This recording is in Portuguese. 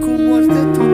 como as de tu.